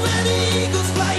ready, eagles fly.